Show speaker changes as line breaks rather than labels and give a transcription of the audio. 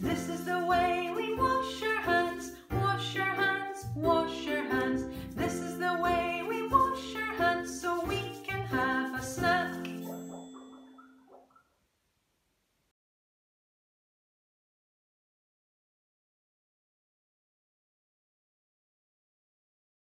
This is the way.